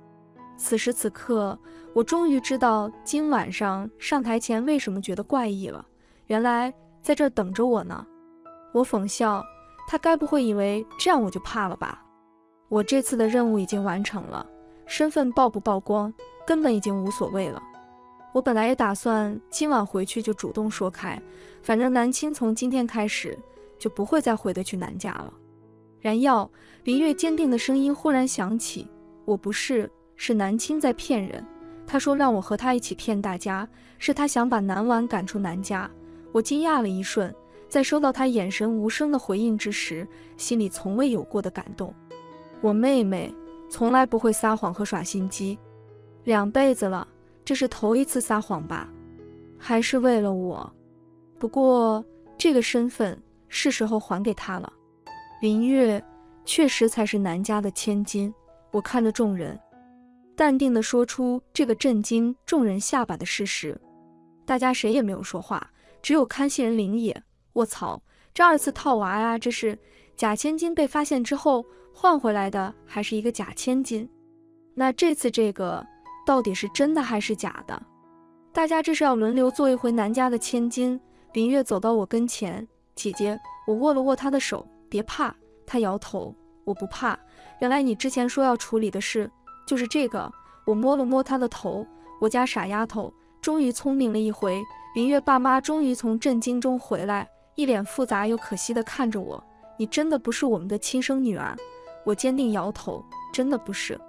此时此刻，我终于知道今晚上上台前为什么觉得怪异了。原来在这等着我呢。我讽笑。他该不会以为这样我就怕了吧？我这次的任务已经完成了，身份曝不曝光根本已经无所谓了。我本来也打算今晚回去就主动说开，反正南青从今天开始就不会再回得去南家了。然要林月坚定的声音忽然响起：“我不是，是南青在骗人。他说让我和他一起骗大家，是他想把南婉赶出南家。”我惊讶了一瞬。在收到他眼神无声的回应之时，心里从未有过的感动。我妹妹从来不会撒谎和耍心机，两辈子了，这是头一次撒谎吧？还是为了我？不过这个身份是时候还给他了。林月，确实才是南家的千金。我看着众人，淡定地说出这个震惊众人下巴的事实。大家谁也没有说话，只有看戏人林野。卧槽，这二次套娃呀！这是假千金被发现之后换回来的，还是一个假千金？那这次这个到底是真的还是假的？大家这是要轮流做一回南家的千金。林月走到我跟前，姐姐，我握了握她的手，别怕。她摇头，我不怕。原来你之前说要处理的事就是这个。我摸了摸她的头，我家傻丫头。终于聪明了一回，林月爸妈终于从震惊中回来，一脸复杂又可惜地看着我。你真的不是我们的亲生女儿？我坚定摇头，真的不是。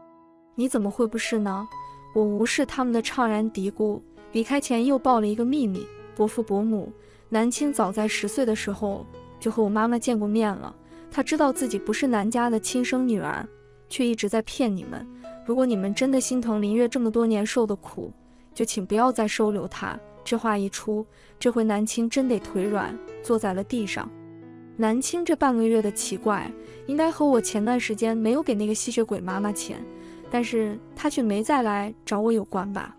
你怎么会不是呢？我无视他们的怅然嘀咕，离开前又报了一个秘密：伯父伯母南青早在十岁的时候就和我妈妈见过面了。他知道自己不是南家的亲生女儿，却一直在骗你们。如果你们真的心疼林月这么多年受的苦，就请不要再收留她。这话一出，这回南青真得腿软，坐在了地上。南青这半个月的奇怪，应该和我前段时间没有给那个吸血鬼妈妈钱，但是他却没再来找我有关吧？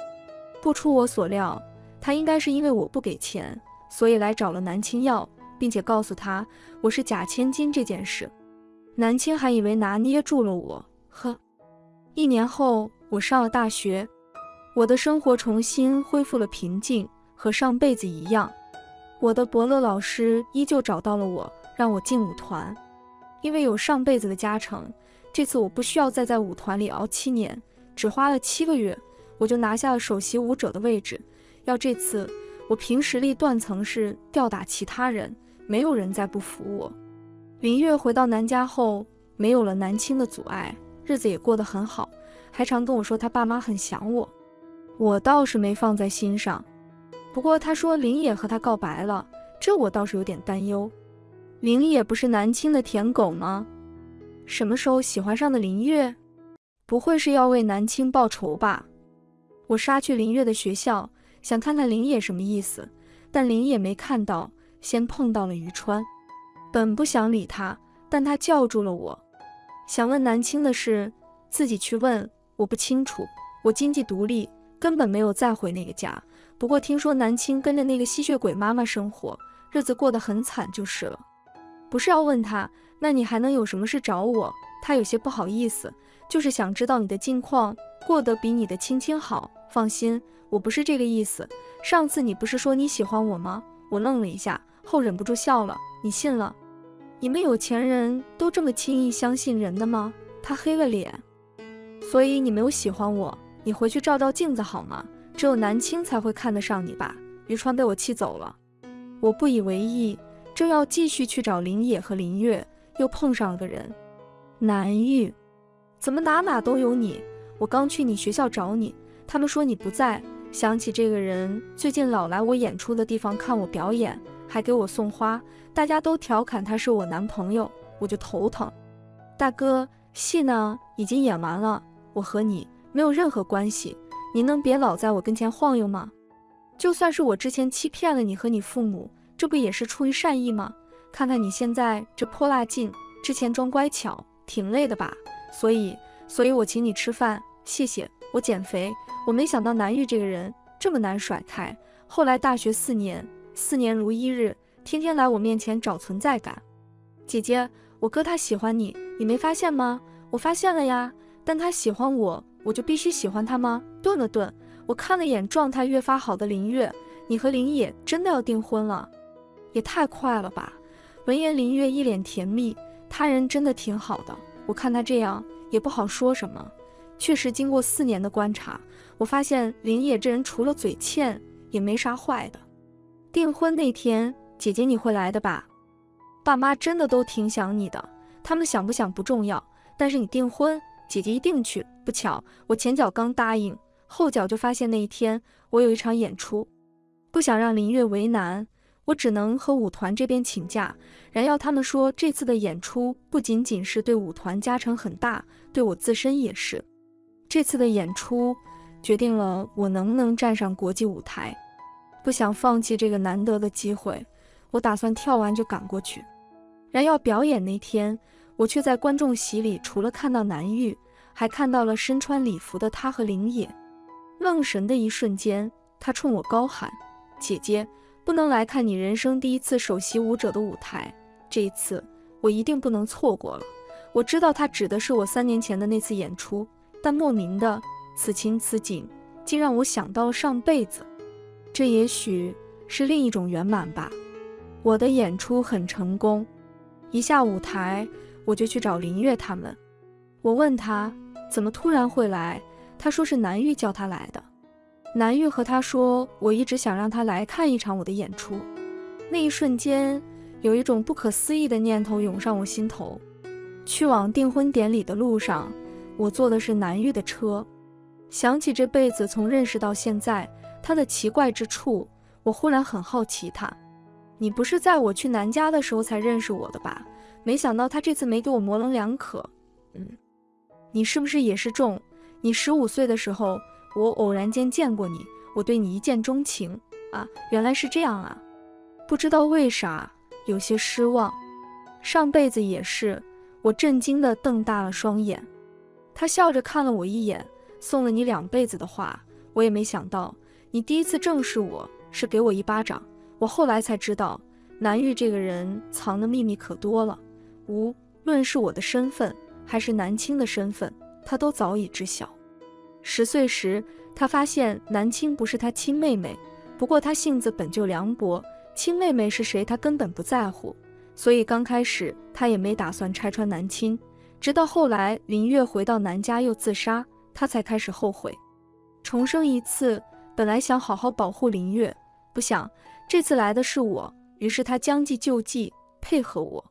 不出我所料，他应该是因为我不给钱，所以来找了南青要，并且告诉他我是假千金这件事。南青还以为拿捏住了我，呵。一年后，我上了大学。我的生活重新恢复了平静，和上辈子一样。我的伯乐老师依旧找到了我，让我进舞团。因为有上辈子的加成，这次我不需要再在舞团里熬七年，只花了七个月，我就拿下了首席舞者的位置。要这次，我凭实力断层式吊打其他人，没有人再不服我。林月回到南家后，没有了南青的阻碍，日子也过得很好，还常跟我说他爸妈很想我。我倒是没放在心上，不过他说林野和他告白了，这我倒是有点担忧。林野不是南青的舔狗吗？什么时候喜欢上的林月？不会是要为南青报仇吧？我杀去林月的学校，想看看林野什么意思，但林野没看到，先碰到了于川。本不想理他，但他叫住了我，想问南青的事，自己去问，我不清楚。我经济独立。根本没有再回那个家。不过听说南青跟着那个吸血鬼妈妈生活，日子过得很惨就是了。不是要问他，那你还能有什么事找我？他有些不好意思，就是想知道你的近况，过得比你的亲亲好。放心，我不是这个意思。上次你不是说你喜欢我吗？我愣了一下，后忍不住笑了。你信了？你们有钱人都这么轻易相信人的吗？他黑了脸。所以你没有喜欢我？你回去照照镜子好吗？只有南青才会看得上你吧？于川被我气走了，我不以为意，正要继续去找林野和林月，又碰上了个人，南玉。怎么哪哪都有你？我刚去你学校找你，他们说你不在。想起这个人最近老来我演出的地方看我表演，还给我送花，大家都调侃他是我男朋友，我就头疼。大哥，戏呢？已经演完了，我和你。没有任何关系，你能别老在我跟前晃悠吗？就算是我之前欺骗了你和你父母，这不也是出于善意吗？看看你现在这泼辣劲，之前装乖巧，挺累的吧？所以，所以我请你吃饭，谢谢。我减肥，我没想到南玉这个人这么难甩开。后来大学四年，四年如一日，天天来我面前找存在感。姐姐，我哥他喜欢你，你没发现吗？我发现了呀，但他喜欢我。我就必须喜欢他吗？顿了顿，我看了眼状态越发好的林月，你和林野真的要订婚了？也太快了吧！闻言，林月一脸甜蜜，他人真的挺好的。我看他这样也不好说什么。确实，经过四年的观察，我发现林野这人除了嘴欠，也没啥坏的。订婚那天，姐姐你会来的吧？爸妈真的都挺想你的，他们想不想不重要，但是你订婚。姐姐一定去。不巧，我前脚刚答应，后脚就发现那一天我有一场演出，不想让林月为难，我只能和舞团这边请假。然要他们说，这次的演出不仅仅是对舞团加成很大，对我自身也是。这次的演出决定了我能不能站上国际舞台。不想放弃这个难得的机会，我打算跳完就赶过去。然要表演那天。我却在观众席里，除了看到南玉，还看到了身穿礼服的他和林野。愣神的一瞬间，他冲我高喊：“姐姐，不能来看你人生第一次首席舞者的舞台，这一次我一定不能错过了。”我知道他指的是我三年前的那次演出，但莫名的此情此景，竟让我想到了上辈子。这也许是另一种圆满吧。我的演出很成功，一下舞台我就去找林月他们。我问他怎么突然会来。他说是南玉叫他来的，南玉和他说，我一直想让他来看一场我的演出。那一瞬间，有一种不可思议的念头涌上我心头。去往订婚典礼的路上，我坐的是南玉的车。想起这辈子从认识到现在他的奇怪之处，我忽然很好奇他。你不是在我去南家的时候才认识我的吧？没想到他这次没给我模棱两可。嗯，你是不是也是中？你十五岁的时候，我偶然间见过你，我对你一见钟情啊！原来是这样啊！不知道为啥有些失望。上辈子也是，我震惊的瞪大了双眼。他笑着看了我一眼，送了你两辈子的话，我也没想到，你第一次正视我是给我一巴掌。我后来才知道，南玉这个人藏的秘密可多了，无论是我的身份，还是南青的身份。他都早已知晓。十岁时，他发现南青不是他亲妹妹，不过他性子本就凉薄，亲妹妹是谁他根本不在乎，所以刚开始他也没打算拆穿南青。直到后来林月回到南家又自杀，他才开始后悔。重生一次，本来想好好保护林月，不想这次来的是我，于是他将计就计，配合我。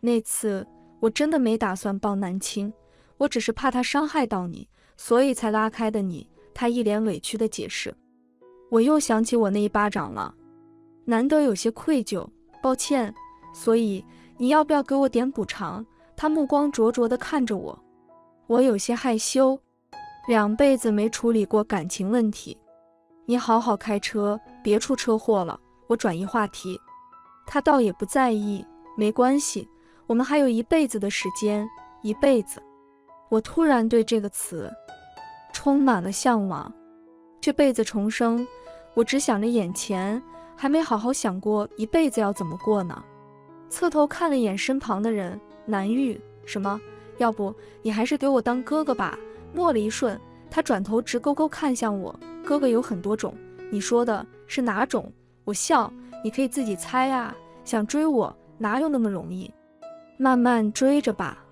那次我真的没打算帮南青。我只是怕他伤害到你，所以才拉开的你。他一脸委屈的解释。我又想起我那一巴掌了，难得有些愧疚，抱歉。所以你要不要给我点补偿？他目光灼灼的看着我，我有些害羞，两辈子没处理过感情问题。你好好开车，别出车祸了。我转移话题，他倒也不在意，没关系，我们还有一辈子的时间，一辈子。我突然对这个词充满了向往。这辈子重生，我只想着眼前，还没好好想过一辈子要怎么过呢。侧头看了眼身旁的人，南玉，什么？要不你还是给我当哥哥吧？默了一瞬，他转头直勾勾看向我。哥哥有很多种，你说的是哪种？我笑，你可以自己猜啊。想追我，哪有那么容易？慢慢追着吧。